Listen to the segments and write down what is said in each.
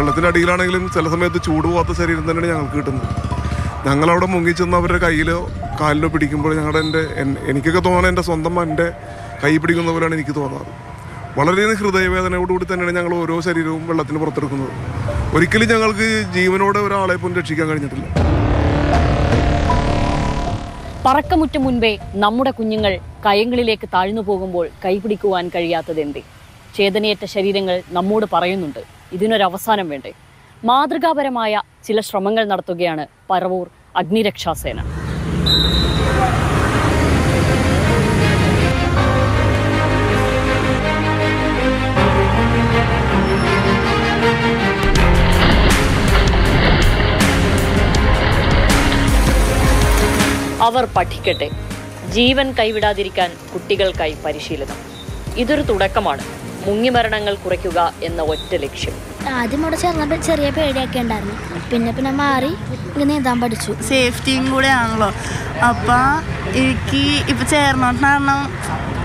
വെള്ളത്തിന്റെ അടിയിലാണെങ്കിലും ചില സമയത്ത് ചൂട് പോകാത്ത ശരീരം തന്നെയാണ് ഞങ്ങൾക്ക് കിട്ടുന്നത്. ഞങ്ങളവിടെ മുങ്ങിച്ചെന്ന് അവരുടെ കയ്യിലോ കാലിലോ പിടിക്കുമ്പോൾ ഞങ്ങളുടെ എന്റെ എൻ- എനിക്കൊക്കെ തോന്നുന്നത് എന്റെ സ്വന്തം എന്റെ കൈ പിടിക്കുന്ന പോലെയാണ് എനിക്ക് തോന്നാറ്. വളരെയധികം ഹൃദയവേദനയോടുകൂടി തന്നെയാണ് ഞങ്ങൾ ഓരോ ശരീരവും വെള്ളത്തിന് പുറത്തെടുക്കുന്നത്. ഒരിക്കലും ഞങ്ങൾക്ക് ജീവനോടെ ഒരാളെ പോലും രക്ഷിക്കാൻ കഴിഞ്ഞിട്ടില്ല. പറക്കമുറ്റ മുൻപേ നമ്മുടെ കുഞ്ഞുങ്ങൾ കയങ്ങളിലേക്ക് താഴ്ന്നു പോകുമ്പോൾ കൈപിടിക്കുവാൻ കഴിയാത്തതെന്തേ? ചേതനയേറ്റ ശരീരങ്ങൾ നമ്മോട് പറയുന്നുണ്ട്. ഇതിനൊരവസാനം വേണ്ടേ? മാതൃകാപരമായ ചില ശ്രമങ്ങൾ നടത്തുകയാണ് പറവൂർ അഗ്നിരക്ഷാസേന. അവർ പഠിക്കട്ടെ. ജീവൻ കൈവിടാതിരിക്കാൻ കുട്ടികൾക്കായി പരിശീലനം. ഇതൊരു തുടക്കമാണ്. മുങ്ങിമരണങ്ങൾ കുറയ്ക്കുക എന്ന ഒറ്റ ലക്ഷ്യം. ആദ്യം ഇവിടെ ചേർന്നപ്പോൾ ചെറിയ പേടിയൊക്കെ ഉണ്ടായിരുന്നു. പിന്നെ പിന്നെ മാറി ഇങ്ങനെ നീന്താൻ പഠിച്ചു. സേഫ്റ്റിയും കൂടെ ആണല്ലോ അപ്പം എനിക്ക് ഇപ്പം ചേർന്നോട്ട് കാരണം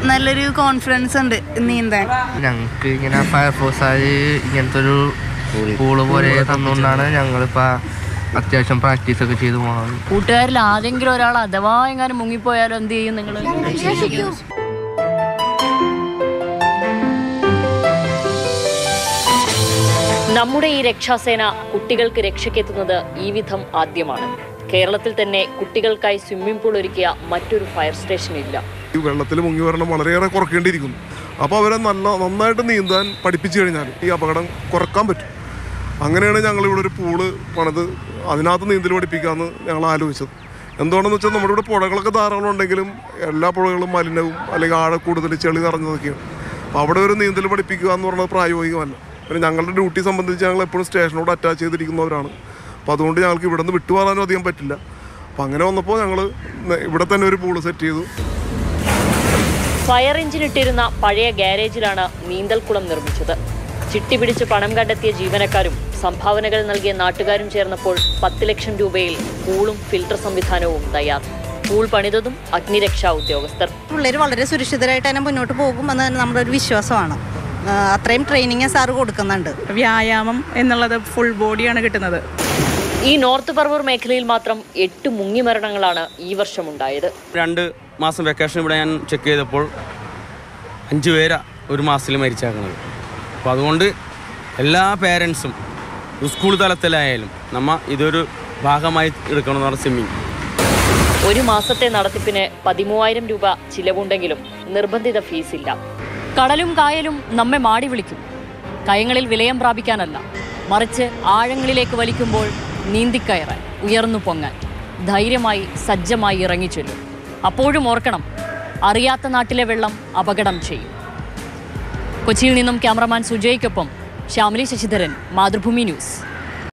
നല്ലൊരു കോൺഫിഡൻസ് ഉണ്ട് നീന്താൻ. ഞങ്ങൾക്ക് ഇങ്ങനെ ഫയർഫോഴ്സായി ഇങ്ങനത്തെ ഒരു പൂൾ പോലെ തന്നുകൊണ്ടാണ് ഞങ്ങളിപ്പോൾ അത്യാവശ്യം പ്രാക്ടീസ് ഒക്കെ ചെയ്തു പോകുന്നത് കൂട്ടുകാരിൽ ആരെങ്കിലും ഒരാൾ അഥവാ എങ്ങാനും മുങ്ങിപ്പോയാലോ എന്ത് ചെയ്യും നിങ്ങൾ നമ്മുടെ ഈ രക്ഷാസേന കുട്ടികൾക്ക് രക്ഷയ്ക്കെത്തുന്നത് ഈ വിധം ആദ്യമാണ്. കേരളത്തിൽ തന്നെ കുട്ടികൾക്കായി സ്വിമ്മിംഗ് പൂൾ ഒരുക്കിയ മറ്റൊരു ഫയർ സ്റ്റേഷൻ ഇല്ല. ഈ വെള്ളത്തിൽ മുങ്ങി വരണം വളരെയേറെ കുറക്കേണ്ടിയിരിക്കുന്നു. അപ്പോൾ അവരെ നല്ല നന്നായിട്ട് നീന്താൻ പഠിപ്പിച്ചു കഴിഞ്ഞാൽ ഈ അപകടം കുറയ്ക്കാൻ പറ്റും. അങ്ങനെയാണ് ഞങ്ങൾ ഇവിടെ ഒരു പൂൾ പണിത് അതിനകത്ത് നീന്തൽ പഠിപ്പിക്കാമെന്ന് ഞങ്ങൾ ആലോചിച്ചത്. എന്തുകൊണ്ടെന്ന് വെച്ചാൽ നമ്മുടെ ഇവിടെ പുഴകളൊക്കെ ധാരാളം ഉണ്ടെങ്കിലും എല്ലാ പുഴകളും മലിനവും അല്ലെങ്കിൽ ആഴ കൂടുതൽ ചെളി നിറഞ്ഞതൊക്കെയാണ്. അപ്പോൾ അവിടെ ഒരു നീന്തൽ പഠിപ്പിക്കുക എന്ന് പറയുന്നത് പ്രായോഗികമല്ല. പിന്നെ ഞങ്ങളുടെ ഡ്യൂട്ടി സംബന്ധിച്ച് ഞങ്ങൾ എപ്പോഴും സ്റ്റേഷനോട് അറ്റാച്ച് ചെയ്തിരിക്കുന്നവരാണ്. അപ്പോൾ അതുകൊണ്ട് ഞങ്ങൾക്ക് ഇവിടെ നിന്ന് വിട്ടുപോകാനും അധികം പറ്റില്ല. അപ്പം അങ്ങനെ വന്നപ്പോൾ ഞങ്ങൾ ഇവിടെ തന്നെ ഒരു പൂൾ സെറ്റ് ചെയ്തു. ഫയർ എഞ്ചിൻ ഇട്ടിരുന്ന പഴയ ഗാരേജിലാണ് നീന്തൽക്കുളം നിർമ്മിച്ചത്. ചിട്ടി പിടിച്ച് പണം കണ്ടെത്തിയ ജീവനക്കാരും സംഭാവനകൾ നൽകിയ നാട്ടുകാരും ചേർന്നപ്പോൾ പത്ത് ലക്ഷം രൂപയിൽ പൂളും ഫിൽട്ടർ സംവിധാനവും തയ്യാർ. പൂൾ പണിതതും അഗ്നിരക്ഷാ ഉദ്യോഗസ്ഥർ. പിള്ളേർ വളരെ സുരക്ഷിതരായിട്ട് തന്നെ മുന്നോട്ട് പോകുമെന്ന് തന്നെ നമ്മുടെ ഒരു വിശ്വാസമാണ്. അത്രയും ട്രെയിനിങ് സാറ് കൊടുക്കുന്നുണ്ട്. വ്യായാമം എന്നുള്ളത് ഫുൾ ബോഡിയാണ് കിട്ടുന്നത്. ഈ നോർത്ത് പറവൂർ മേഖലയിൽ മാത്രം എട്ട് മുങ്ങിമരണങ്ങളാണ് ഈ വർഷം ഉണ്ടായത്. രണ്ട് മാസം വെക്കേഷൻ ഇവിടെ ഞാൻ ചെക്ക് ചെയ്തപ്പോൾ അഞ്ചു പേരാ ഒരു മാസത്തിൽ മരിച്ചേക്കുന്നത് അപ്പോൾ അതുകൊണ്ട് എല്ലാ പേരൻസും സ്കൂൾ തലത്തിലായാലും നമ്മ ഇതൊരു ഭാഗമായി എടുക്കണമെന്ന് പറഞ്ഞ സ്വിമ്മിങ് ഒരു മാസത്തെ നടത്തിപ്പിന് പതിമൂവായിരം രൂപ ചിലവുണ്ടെങ്കിലും നിർബന്ധിത ഫീസില്ല കടലും കായലും നമ്മെ മാടി വിളിക്കും. കയങ്ങളിൽ വിലയം പ്രാപിക്കാനല്ല മറിച്ച് ആഴങ്ങളിലേക്ക് വലിക്കുമ്പോൾ നീന്തിക്കയറാൻ ഉയർന്നു പൊങ്ങാൻ ധൈര്യമായി സജ്ജമായി ഇറങ്ങിച്ചൊല്ലും. അപ്പോഴും ഓർക്കണം അറിയാത്ത നാട്ടിലെ വെള്ളം അപകടം ചെയ്യും. കൊച്ചിയിൽ നിന്നും ക്യാമറമാൻ സുജയ്ക്കൊപ്പം ശ്യാമലി ശശിധരൻ മാതൃഭൂമി ന്യൂസ്.